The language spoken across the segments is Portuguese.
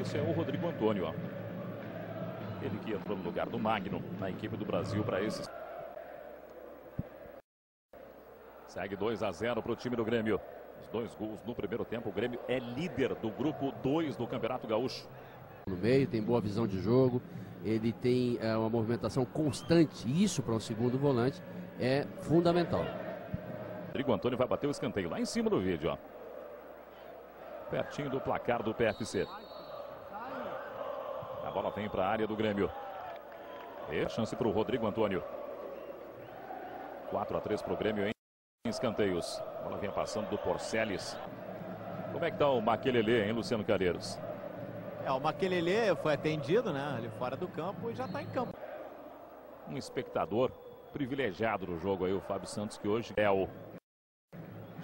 Esse é o Rodrigo Antônio, ó. Ele que entrou no lugar do Magno na equipe do Brasil para esses. Segue 2 a 0 para o time do Grêmio. Os dois gols no primeiro tempo. O Grêmio é líder do grupo 2 do Campeonato Gaúcho. No meio, tem boa visão de jogo, ele tem é, uma movimentação constante. Isso para um segundo volante é fundamental. Rodrigo Antônio vai bater o escanteio lá em cima do vídeo, ó. Pertinho do placar do PFC. Bola vem para a área do Grêmio. E chance para o Rodrigo Antônio. 4 a 3 para o Grêmio em escanteios. A bola vem passando do Porceles. Como é que está o Maquelele, hein, Luciano Calheiros? É, o Maquelele foi atendido, né? Ali fora do campo e já está em campo. Um espectador privilegiado do jogo aí, o Fábio Santos, que hoje é o.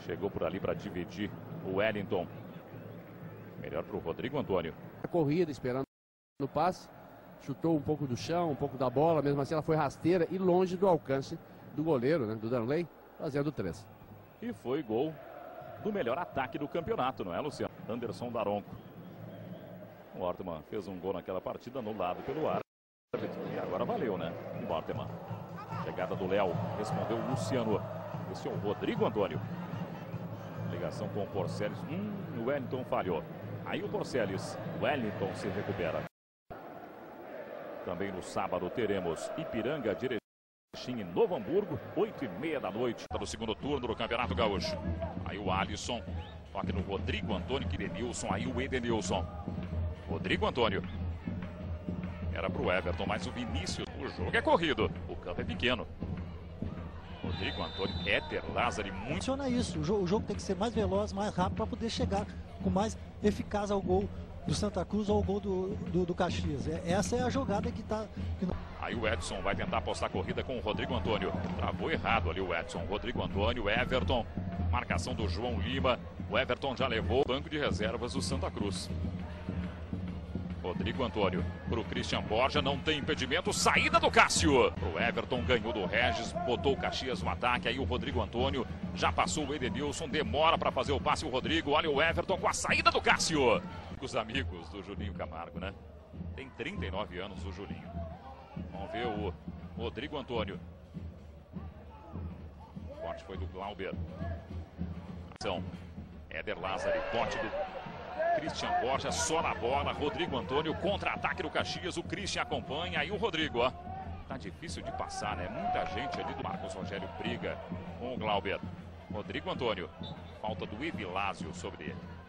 Chegou por ali para dividir o Wellington. Melhor para o Rodrigo Antônio. A corrida, esperando no passe, chutou um pouco do chão, um pouco da bola, mesmo assim ela foi rasteira e longe do alcance do goleiro, né, do Danley, fazendo três. E foi gol do melhor ataque do campeonato, não é, Luciano? Anderson Daronco. O Orteman fez um gol naquela partida anulado pelo ar. E agora valeu, né? O Orteman. Chegada do Léo, respondeu o Luciano. Esse é o Rodrigo Antônio. Ligação com o Porceles. Hum, o Wellington falhou. Aí o Porceles. Wellington se recupera. Também no sábado teremos Ipiranga, Direitinho em Novo Hamburgo, 8 e meia da noite. Do segundo turno do Campeonato Gaúcho. Aí o Alisson. Toque no Rodrigo Antônio, que. Aí o Edenilson. Rodrigo Antônio. Era para o Everton, mas o Vinícius. O jogo é corrido. O campo é pequeno. Rodrigo Antônio, Éter, Lázaro, muito. Funciona isso. O jogo, o jogo tem que ser mais veloz, mais rápido para poder chegar com mais eficácia ao gol do Santa Cruz ao gol do, do, do Caxias. É, essa é a jogada que está. Aí o Edson vai tentar apostar a corrida com o Rodrigo Antônio. Travou errado ali o Edson. Rodrigo Antônio, Everton. Marcação do João Lima. O Everton já levou o banco de reservas do Santa Cruz. Rodrigo Antônio. Para o Christian Borja, não tem impedimento. Saída do Cássio. O Everton ganhou do Regis, botou o Caxias no ataque. Aí o Rodrigo Antônio já passou o Edenilson. Demora para fazer o passe o Rodrigo. Olha o Everton com a saída do Cássio. Os amigos do Julinho Camargo, né? Tem 39 anos o Julinho. Vamos ver o Rodrigo Antônio. O corte foi do Glauber. Ação. Éder Lázaro, corte do Christian Borja só na bola. Rodrigo Antônio, contra-ataque do Caxias. O Christian acompanha. Aí o Rodrigo, ó. Tá difícil de passar, né? Muita gente ali do Marcos Rogério briga com o Glauber. Rodrigo Antônio. Falta do Evilásio sobre ele.